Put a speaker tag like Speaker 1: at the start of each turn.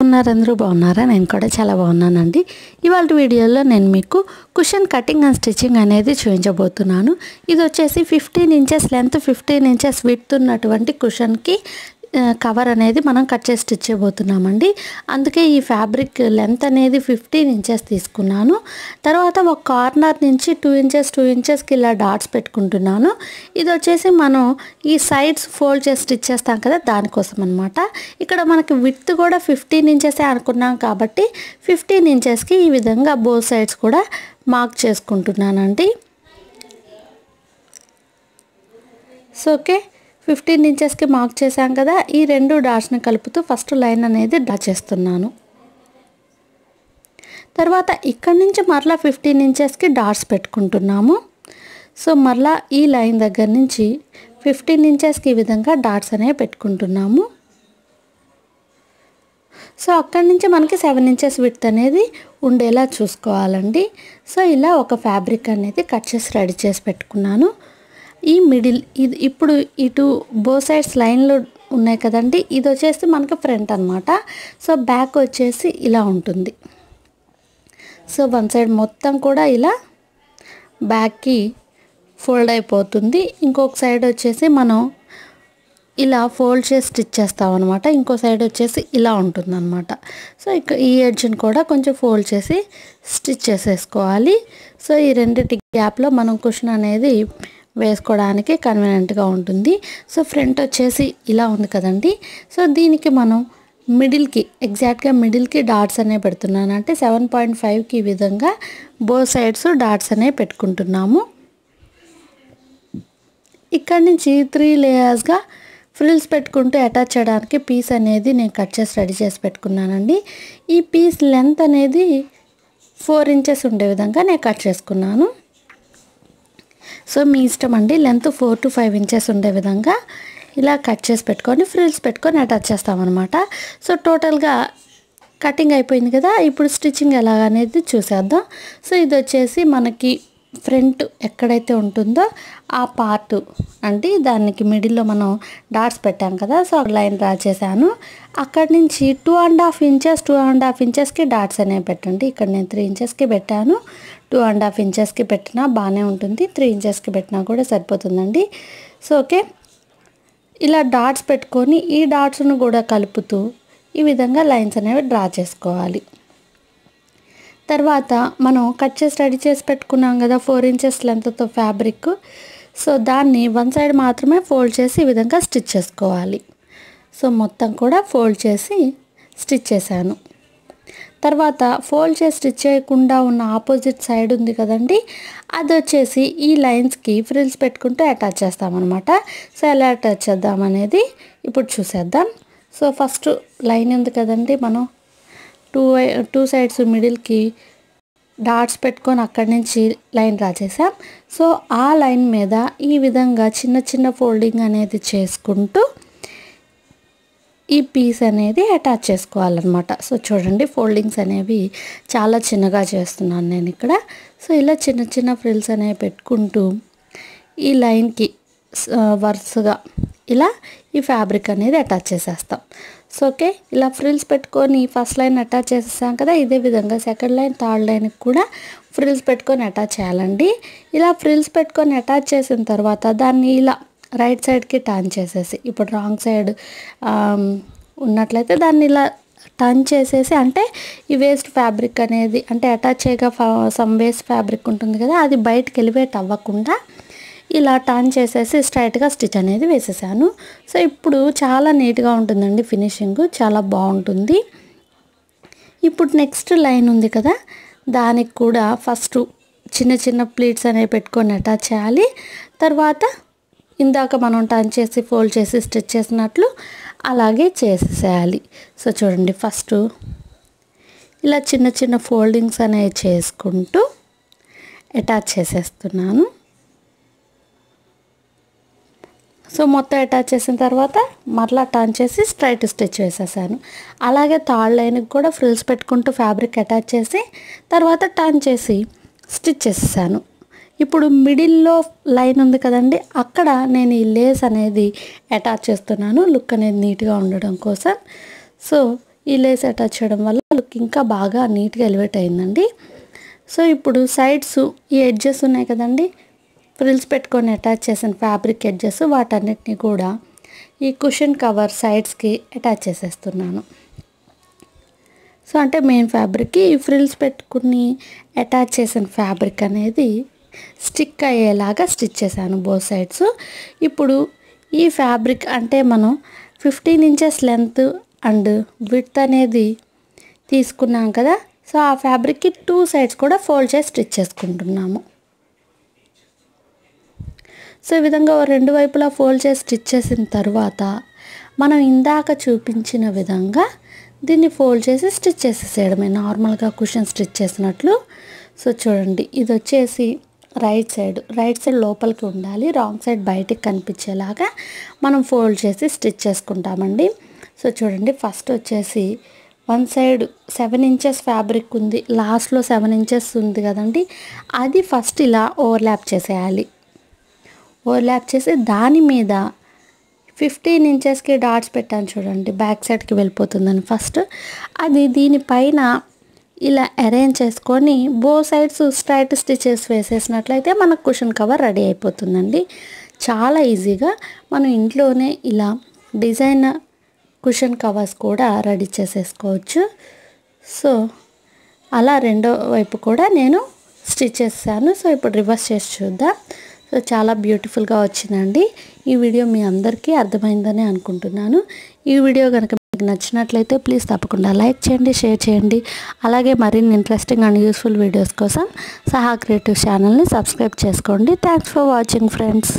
Speaker 1: ఉన్నారు అందరూ బాగున్నారా? నేను కూడా చాలా బాగున్నానండి. ఇవాళ వీడియోలో నేను మీకు కుషన్ కటింగ్ అండ్ స్టిచ్చింగ్ అనేది చూపించబోతున్నాను. ఇది వచ్చేసి fifteen inches length fifteen inches width ఉన్నటువంటి కుషన్కి కవర్ అనేది మనం కట్ చేసి స్టిచ్ చేయబోతున్నామండి. అందుకే ఈ ఫ్యాబ్రిక్ లెంత్ అనేది ఫిఫ్టీన్ ఇంచెస్ తీసుకున్నాను. తర్వాత ఒక కార్నర్ నుంచి టూ ఇంచెస్ టూ ఇంచెస్కి ఇలా డాట్స్ పెట్టుకుంటున్నాను. ఇది వచ్చేసి మనం ఈ సైడ్స్ ఫోల్డ్ చేసి స్టిచ్ చేస్తాం కదా దానికోసం అనమాట ఇక్కడ మనకి విత్ కూడా ఫిఫ్టీన్ ఇంచెసే అనుకున్నాం కాబట్టి ఫిఫ్టీన్ ఇంచెస్కి ఈ విధంగా బో సైడ్స్ కూడా మార్క్ చేసుకుంటున్నానండి. So okay. ఫిఫ్టీన్ ఇంచెస్కి మార్క్ చేశాం కదా ఈ రెండు డాట్స్ని కలుపుతూ ఫస్ట్ లైన్ అనేది డ్రా చేస్తున్నాను. తర్వాత ఇక్కడి నుంచి మరలా ఫిఫ్టీన్ ఇంచెస్కి డాట్స్ పెట్టుకుంటున్నాము. సో మరలా ఈ లైన్ దగ్గర నుంచి ఫిఫ్టీన్ ఇంచెస్కి ఈ విధంగా డాట్స్ అనేవి పెట్టుకుంటున్నాము. సో అక్కడి నుంచి మనకి సెవెన్ ఇంచెస్ విత్ అనేది ఉండేలా చూసుకోవాలండి. సో ఇలా ఒక ఫ్యాబ్రిక్ అనేది కట్ చేసి రెడీ చేసి పెట్టుకున్నాను. ఈ మిడిల్ ఇది ఇప్పుడు ఇటు బో సైడ్స్ లైన్లు ఉన్నాయి కదండి. ఇది వచ్చేసి మనకు ఫ్రంట్ అనమాట సో బ్యాక్ వచ్చేసి ఇలా ఉంటుంది. సో వన్ సైడ్ మొత్తం కూడా ఇలా బ్యాక్కి ఫోల్డ్ అయిపోతుంది. ఇంకొక సైడ్ వచ్చేసి మనం ఇలా ఫోల్డ్ చేసి స్టిచ్ చేస్తాం అనమాట ఇంకో సైడ్ వచ్చేసి ఇలా ఉంటుందన్నమాట సో ఇక ఈ ఎడ్జ్ని కూడా కొంచెం ఫోల్డ్ చేసి స్టిచ్ చేసేసుకోవాలి. సో ఈ రెండింటి గ్యాప్లో మనం కుషన్ అనేది వేసుకోవడానికి కన్వీనియంట్గా ఉంటుంది. సో ఫ్రంట్ వచ్చేసి ఇలా ఉంది కదండి. సో దీనికి మనం మిడిల్కి ఎగ్జాక్ట్గా మిడిల్కి డాట్స్ అనే పెడుతున్నాను. అంటే సెవెన్ పాయింట్ ఫైవ్కి ఈ విధంగా బో సైడ్స్ డాట్స్ అనే పెట్టుకుంటున్నాము. ఇక్కడ నుంచి త్రీ లేయర్స్గా ఫ్రిల్స్ పెట్టుకుంటూ అటాచ్ చేయడానికి పీస్ అనేది నేను కట్ చేసి రెడీ చేసి పెట్టుకున్నానండి. ఈ పీస్ లెంత్ అనేది ఫోర్ ఇంచెస్ ఉండే విధంగా నేను కట్ చేసుకున్నాను. సో మీ ఇష్టం అండి. Length four to five inches ఉండే విధంగా ఇలా కట్ చేసి పెట్టుకొని ఫ్రిల్స్ పెట్టుకొని అటాచ్ చేస్తామన్నమాట. సో టోటల్గా కటింగ్ అయిపోయింది కదా. ఇప్పుడు స్టిచ్చింగ్ ఎలాగనేది చూసేద్దాం. సో ఇది వచ్చేసి మనకి ఫ్రంట్ ఎక్కడైతే ఉంటుందో ఆ పార్ట్ అంటే దానికి మిడిల్లో మనం డాట్స్ పెట్టాం కదా సో లైన్ డ్రా చేశాను. అక్కడి నుంచి two and half inches two and half ఇంచెస్కి డాట్స్ అనేవి పెట్టండి. ఇక్కడ నేను త్రీ ఇంచెస్కి పెట్టాను. టూ అండ్ హాఫ్ ఇంచెస్కి పెట్టినా బాగానే ఉంటుంది. త్రీ ఇంచెస్కి పెట్టినా కూడా సరిపోతుందండి. So okay. ఇలా డాట్స్ పెట్టుకొని ఈ డాట్స్ను కూడా కలుపుతూ ఈ విధంగా లైన్స్ అనేవి డ్రా చేసుకోవాలి. తర్వాత మనం కట్ చేసి రెడీ చేసి పెట్టుకున్నాం కదా ఫోర్ ఇంచెస్ లెంత్తో ఫ్యాబ్రిక్ సో దాన్ని వన్ సైడ్ మాత్రమే ఫోల్డ్ చేసి ఈ విధంగా స్టిచ్ చేసుకోవాలి. సో మొత్తం కూడా ఫోల్డ్ చేసి స్టిచ్ చేశాను. తర్వాత ఫోల్డ్ చేసి స్టిచ్ చేయకుండా ఉన్న ఆపోజిట్ సైడ్ ఉంది కదండి అది వచ్చేసి ఈ లైన్స్కి ఫ్రిల్స్ పెట్టుకుంటూ అటాచ్ చేస్తామన్నమాట. సో ఎలా అటాచ్ చేద్దాం అనేది ఇప్పుడు చూసేద్దాం. సో ఫస్ట్ లైన్ ఉంది కదండి మనం టూ టూ సైడ్స్ మిడిల్కి డాట్స్ పెట్టుకొని అక్కడి నుంచి లైన్ డ్రా చేసాం సో ఆ లైన్ మీద ఈ విధంగా చిన్న చిన్న ఫోల్డింగ్ అనేది చేసుకుంటూ ఈ పీస్ అనేది అటాచ్ చేసుకోవాలన్నమాట. సో చూడండి ఫోల్డింగ్స్ అనేవి చాలా చిన్నగా చేస్తున్నాను నేను ఇక్కడ. సో ఇలా చిన్న చిన్న ఫ్రిల్స్ అనేవి పెట్టుకుంటూ ఈ లైన్కి వరుసగా ఇలా ఈ ఫ్యాబ్రిక్ అనేది అటాచ్ చేసేస్తాం. సో ఓకే ఇలా ఫ్రిల్స్ పెట్టుకొని ఫస్ట్ లైన్ అటాచ్ చేసేసాం కదా ఇదే విధంగా సెకండ్ లైన్ థర్డ్ లైన్కి కూడా ఫ్రిల్స్ పెట్టుకొని అటాచ్ చేయాలండి. ఇలా ఫ్రిల్స్ పెట్టుకొని అటాచ్ చేసిన తర్వాత దాన్ని ఇలా రైట్ సైడ్కి టర్న్ చేసేసి ఇప్పుడు రాంగ్ సైడ్ um, ఉన్నట్లయితే దాన్ని ఇలా టర్న్ చేసేసి అంటే ఈ వేస్ట్ ఫ్యాబ్రిక్ అనేది అంటే అటాచ్ చేయగా సమ్ వేస్ట్ ఫ్యాబ్రిక్ ఉంటుంది కదా అది బయటకు ఎలివేట్ అవ్వకుండా ఇలా టర్న్ చేసేసి స్ట్రైట్గా స్టిచ్ అనేది వేసేసాను. సో ఇప్పుడు చాలా నీట్గా ఉంటుందండి ఫినిషింగ్. చాలా బాగుంటుంది. ఇప్పుడు నెక్స్ట్ లైన్ ఉంది కదా దానికి కూడా ఫస్ట్ చిన్న చిన్న ప్లీట్స్ అనేవి పెట్టుకొని అటాచ్ చేయాలి. తర్వాత ఇందాక మనం టర్న్ చేసి ఫోల్డ్ చేసి స్టిచ్ చేసినట్లు అలాగే చేసేసేయాలి సో చూడండి ఫస్ట్ ఇలా చిన్న చిన్న ఫోల్డింగ్స్ అనేవి చేసుకుంటూ అటాచ్ చేసేస్తున్నాను. సో మొత్తం అటాచ్ చేసిన తర్వాత మరలా టర్న్ చేసి స్ట్రైట్ స్టిచ్ వేసేసాను. అలాగే థర్డ్ లైన్కి కూడా ఫ్రిల్స్ పెట్టుకుంటూ ఫ్యాబ్రిక్ అటాచ్ చేసి తర్వాత టర్న్ చేసి స్టిచ్ చేసేసాను ఇప్పుడు మిడిల్లో లైన్ ఉంది కదండి అక్కడ నేను ఈ లేస్ అనేది అటాచ్ చేస్తున్నాను. లుక్ అనేది నీట్గా ఉండడం కోసం. సో ఈ లేస్ అటాచ్ చేయడం వల్ల లుక్ ఇంకా బాగా నీట్గా ఎలివేట్ అయిందండి. సో ఇప్పుడు సైడ్స్ ఈ ఎడ్జెస్ ఉన్నాయి కదండి ఫ్రిల్స్ పెట్టుకొని అటాచ్ చేసిన ఫ్యాబ్రిక్ ఎడ్జెస్ వాటన్నిటిని కూడా ఈ కుషన్ కవర్ సైడ్స్కి అటాచ్ చేసేస్తున్నాను. సో అంటే మెయిన్ ఫ్యాబ్రిక్కి ఈ ఫ్రిల్స్ పెట్టుకుని అటాచ్ చేసిన ఫ్యాబ్రిక్ అనేది స్టిక్ అయ్యేలాగా స్టిచ్ చేశాను బోత్ సైడ్స్ ఇప్పుడు ఈ ఫ్యాబ్రిక్ అంటే మనం fifteen inches length and width అనేది తీసుకున్నాం కదా సో ఆ ఫ్యాబ్రిక్కి టూ సైడ్స్ కూడా ఫోల్డ్ చేసి స్టిచ్ చేసుకుంటున్నాము. సో ఈ విధంగా రెండు వైపులా ఫోల్డ్ చేసి స్టిచ్ చేసిన తర్వాత మనం ఇందాక చూపించిన విధంగా దీన్ని ఫోల్డ్ చేసి స్టిచ్ చేసేసేయడమే. నార్మల్గా కుషన్ స్టిచ్ చేసినట్లు. సో చూడండి ఇది వచ్చేసి రైట్ సైడ్. రైట్ సైడ్ లోపలికి ఉండాలి. రాంగ్ సైడ్ బయటికి కనిపించేలాగా మనం ఫోల్డ్ చేసి స్టిచ్ చేసుకుంటామండి. సో చూడండి ఫస్ట్ వచ్చేసి one side seven inches fabric ఉంది. లాస్ట్లో సెవెన్ ఇంచెస్ ఉంది కదండి. అది ఫస్ట్ ఇలా ఓవర్లాప్ చేసేయాలి. ఓవర్లాప్ చేసి దాని మీద ఫిఫ్టీన్ ఇంచెస్కి డాట్స్ పెట్టాను చూడండి. బ్యాక్ సైడ్కి వెళ్ళిపోతుందని ఫస్ట్ అది దీనిపైన ఇలా అరేంజ్ చేసుకొని బో సైడ్స్ స్ట్రైట్ స్టిచెస్ వేసేసినట్లయితే మనకు కుషన్ కవర్ రెడీ అయిపోతుందండి. చాలా ఈజీగా మనం ఇంట్లోనే ఇలా డిజైన్ కుషన్ కవర్స్ కూడా రెడీ చేసేసుకోవచ్చు. సో అలా రెండో వైపు కూడా నేను స్టిచ్ చేస్తాను సో ఇప్పుడు రివర్స్ చేసి చూద్దాం. సో చాలా బ్యూటిఫుల్గా వచ్చిందండి. ఈ వీడియో మీ అందరికీ అర్థమైందని అనుకుంటున్నాను. ఈ వీడియో కనుక మీకు నచ్చినట్లయితే ప్లీజ్ తప్పకుండా లైక్ చేయండి షేర్ చేయండి. అలాగే మరిన్ని ఇంట్రెస్టింగ్ అండ్ యూస్ఫుల్ వీడియోస్ కోసం సహా క్రియేటివ్ ఛానల్ని సబ్స్క్రైబ్ చేసుకోండి. Thanks for watching friends.